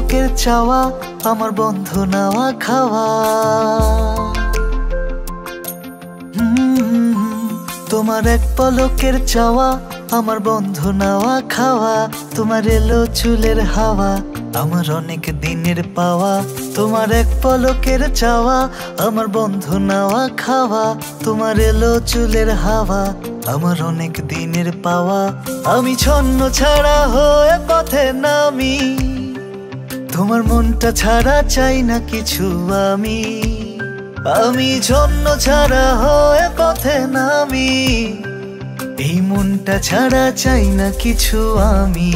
পলকের চাওয়া, আমার বন্ধু নাওয়া, খাওয়া। তোমার এক পলকের চাওয়া, আমার বন্ধু নাওয়া, খাওয়া। তোমার এলো চুলের হাওয়া, আমার অনেক দিনের পাওয়া। তোমার এক পলকের চাওয়া, আমার বন্ধু নাওয়া, খাওয়া। তোমার এলো চুলের হাওয়া, আমার অনেক দিনের পাওয়া। আমি ছন্ন ছাড়া হয়ে পথে নামি। তোমার মনটা ছাড়া চাই না কিছু আমি। আমি জন্য ছাড়া হয়ে পথে নামি। এই মনটা ছাড়া চাই না কিছু আমি।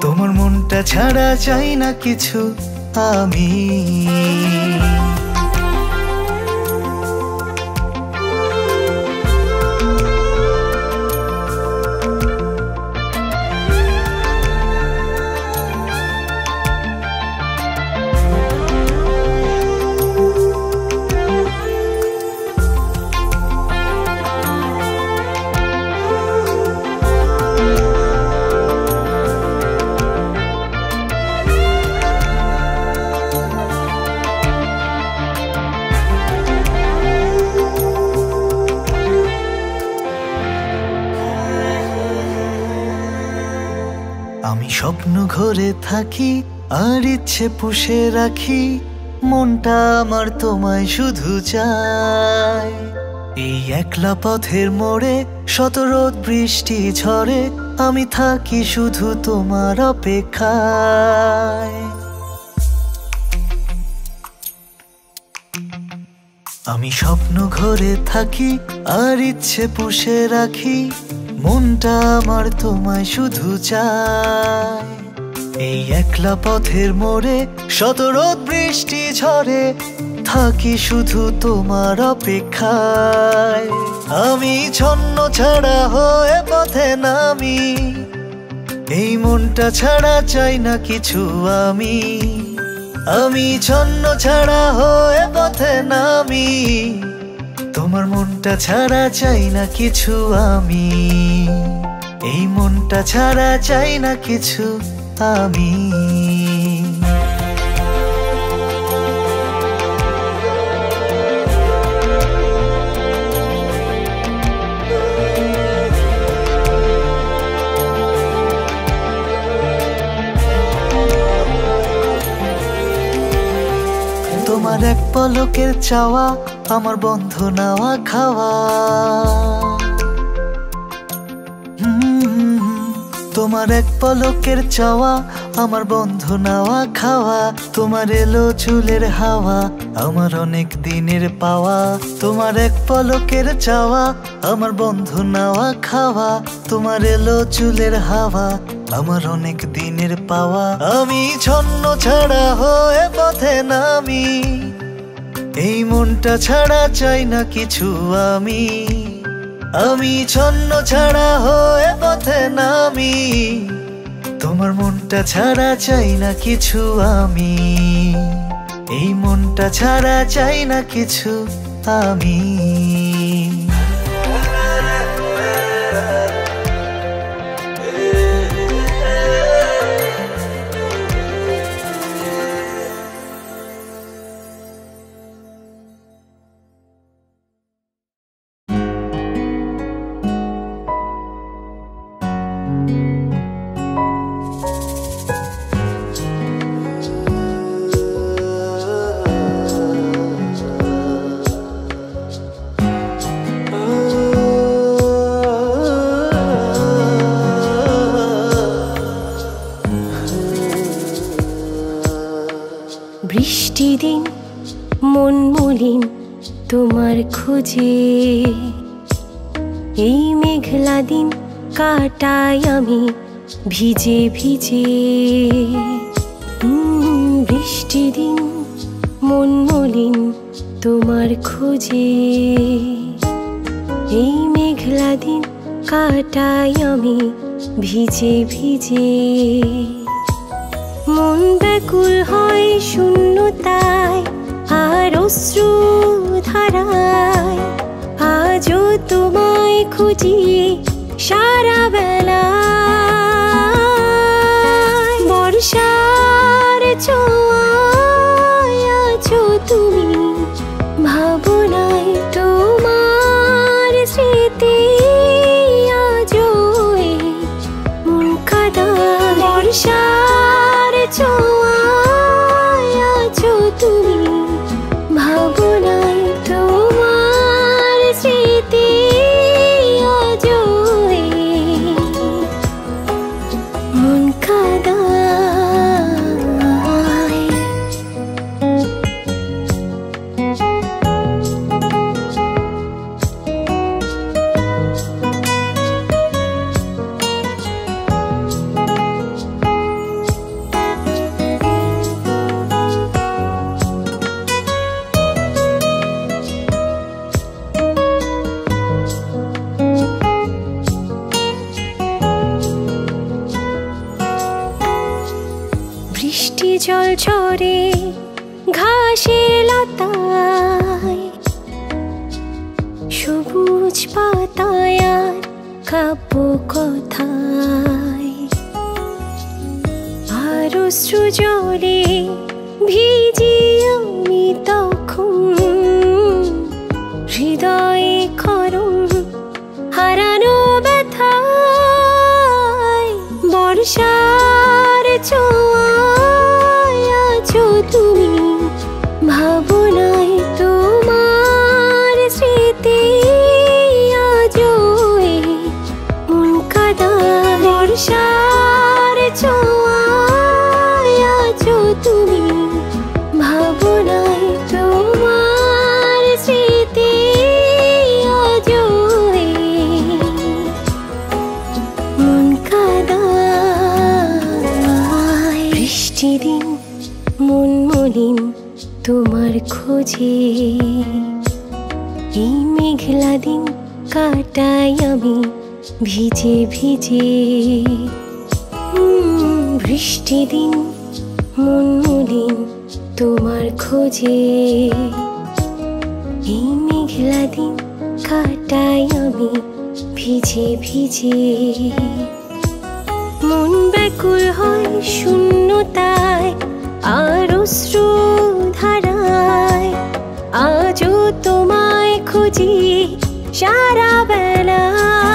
তোমার মনটা ছাড়া চাই না কিছু আমি। আমি স্বপ্ন ঘরে থাকি, আর ইচ্ছে পুষে রাখি। মনটা আমার তোমায় শুধু চায়। এই একলা পথের মোড়ে শত রোদ বৃষ্টি ঝরে, আমি থাকি শুধু তোমার অপেক্ষায়। আমি স্বপ্ন ঘরে থাকি, আর ইচ্ছে পুষে রাখি। মনটা আমার তোমায় শুধু চায়। এই একলা পথের মোড়ে শত বৃষ্টি ঝরে, থাকি শুধু তোমার অপেক্ষায়। আমি ছন্ন ছাড়া হয়ে পথে নামি, এই মনটা ছাড়া চাই না কিছু আমি। আমি ছন্ন ছাড়া হয়ে পথে নামি তোমার মনটা ছাড়া চাই না কিছু আমি। এই মনটা ছাড়া চাই না কিছু আমি। তোমার এক পলকের চাওয়া, আমার বন্ধু নাওয়া খাওয়া। তোমার এক পলকের চাওয়া, আমার বন্ধু নাওয়া খাওয়া। তোমার এলো চুলের হাওয়া, আমার অনেক দিনের পাওয়া। তোমার এক পলকের চাওয়া, আমার বন্ধু নাওয়া খাওয়া। তোমার এলো চুলের হাওয়া আমার অনেক দিনের পাওয়া, আমি ছন্ন ছাড়া হয়ে পথে নামি। এই মনটা ছাড়া চাই না কিছু আমি। আমি ছন্ন ছাড়া হয়ে পথে নামি। তোমার মনটা ছাড়া চাই না কিছু আমি। এই মনটা ছাড়া চাই না কিছু আমি। খোঁজে এই মেঘলা দিন কাটাই আমি, ভিজে ভিজে। বৃষ্টি দিন, মন মলিন তোমার খোঁজে। এই মেঘলা দিন কাটাই আমি, ভিজে ভিজে। মন ব্যাকুল হয় শূন্যতায় আর অশ্রু ধারায় আজও তোমায় খুঁজি সারা বেলা জল ঝরে ঘাসের সবুজ পাতায় আর কাব্য কথায়। আর জলে ভিজি আমি তখন। হৃদয়ে খরম হারানো ব্যথায়। বর্ষার ছোঁয়ায় বৃষ্টি দিন মন মলিন তোমার খোঁজে। এই মেঘলা দিন কাটাই আমি ভিজে ভিজে। বৃষ্টি দিন মন মলিন তোমার খোঁজে। এই মেঘলা দিন কাটাই আমি ভিজে ভিজে। মন ব্যাকুল হয় শূন্যতায় আর অশ্রু ধারায়। আজও তোমায় খুঁজি সারা বেলায়।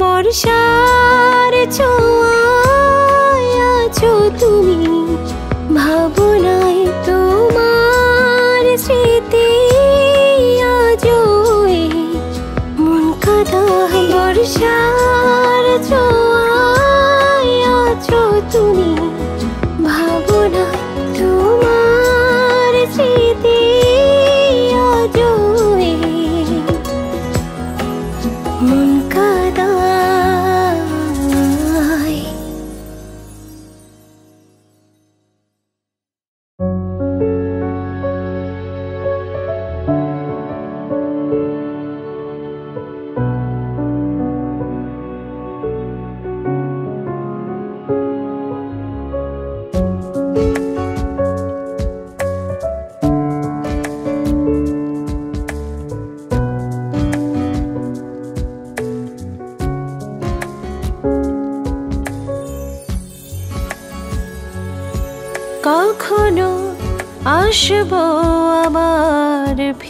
বর্ষার ছোঁয়ায়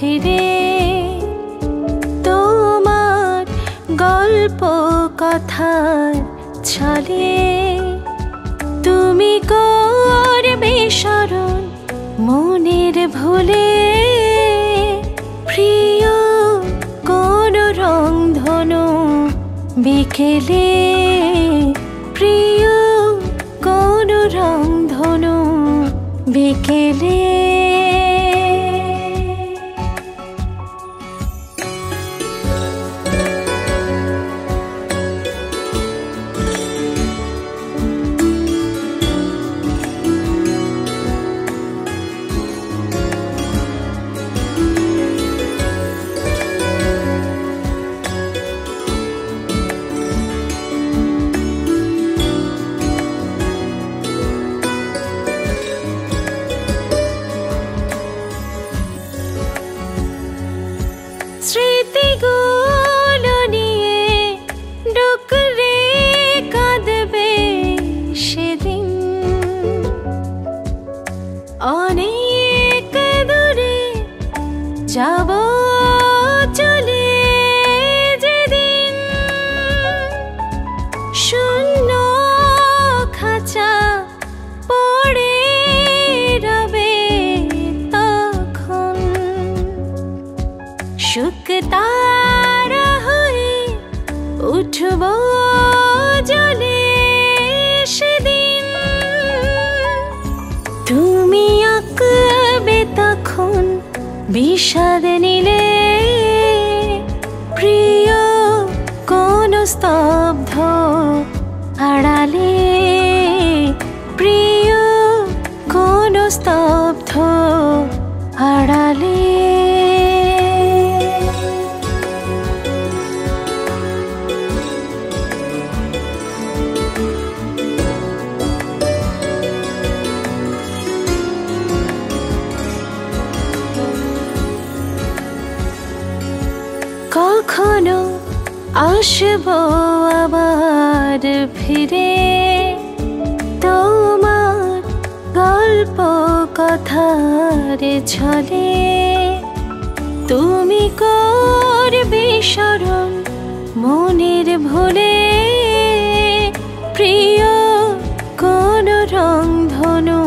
ফিরে। তোমার গল্প কথার ছলে তুমি করবে স্মরণ মনের ভুলে। প্রিয় কোন রং ধনু বিকেলে। প্রিয় কোন রং ধনু বিকেলে। trouble. বিষাদ নিলে প্রিয় কোন স্তব্ধ আসব আবার ফিরে। তোমার গল্প কথার ছলে তুমি করবে স্মরণ মনের ভুলে। প্রিয় কোন রং ধনু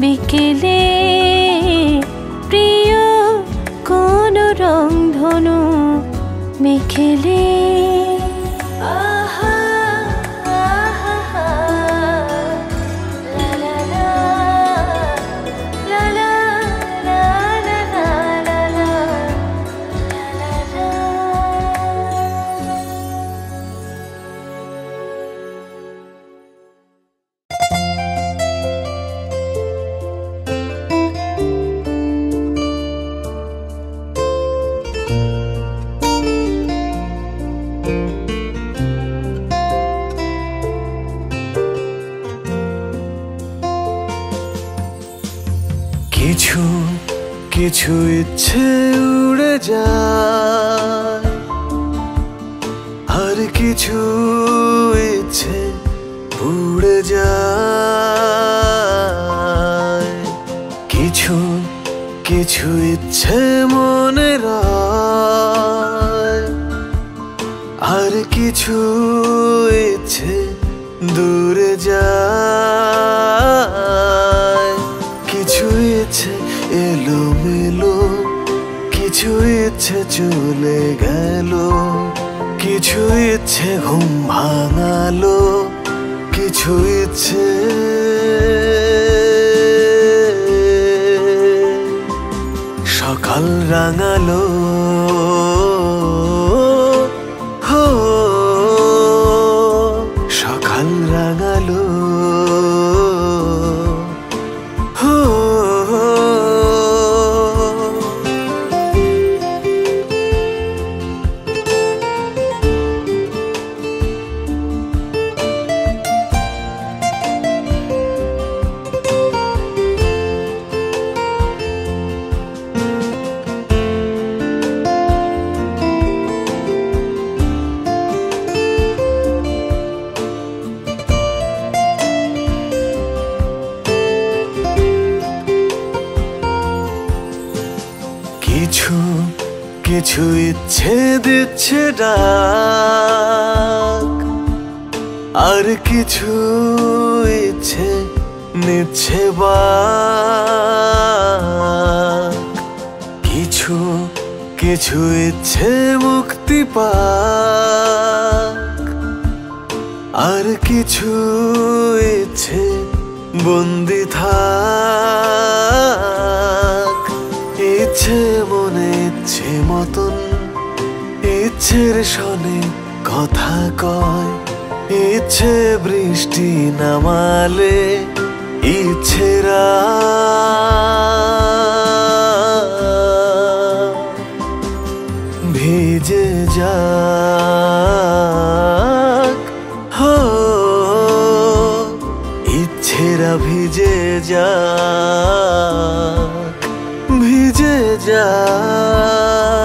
বিকেলে কিছু ইচ্ছে উড়ে যায়। আর কিছু ইচ্ছে উড়ে যায়। কিছু কিছু ইচ্ছে মনে আর কিছু ইচ্ছে দূরে যায়। ইচ্ছে চলে গেল। কিছু ইচ্ছে ঘুম ভাঙালো কিছু ইচ্ছে সকাল রাঙালো। সকাল রাঙালো। কিছু ইচ্ছে দিচ্ছে ডাক, আর কিছু ইচ্ছে নিচ্ছে কিছু কিছু ইচ্ছে মুক্তি পাক, আর কিছু ইচ্ছে বন্দি থাক। ইচ্ছে মনে ইচ্ছে মতন ইচ্ছের সনে কথা কয়। ইচ্ছে বৃষ্টি নামালে ইচ্ছেরা ভিজে যাক। হো, ইচ্ছেরা ভিজে যাক। ভিজে যাক।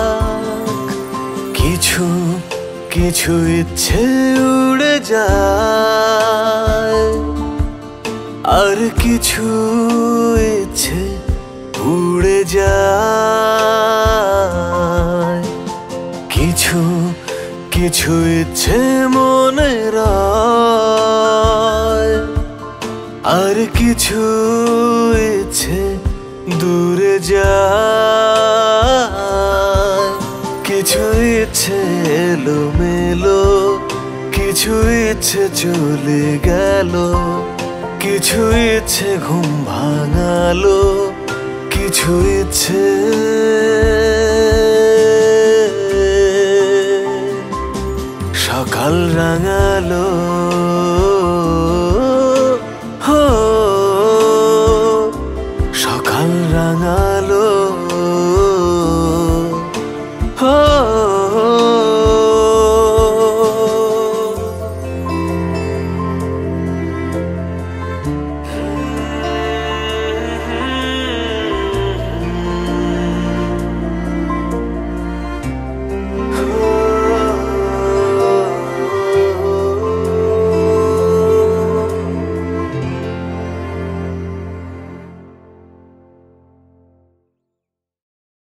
কিছু ইচ্ছে উড়ে যায়। আর কিছু ইচ্ছে উড়ে যায়। কিছু কিছু ইচ্ছে মনে আর কিছু ইচ্ছে দূরে যায়। কিছু ইচ্ছে এলো মেলো কিছু ইচ্ছে চলে গেল কিছু ইচ্ছে ঘুম ভাঙালো কিছু ইচ্ছে সকাল রাঙালো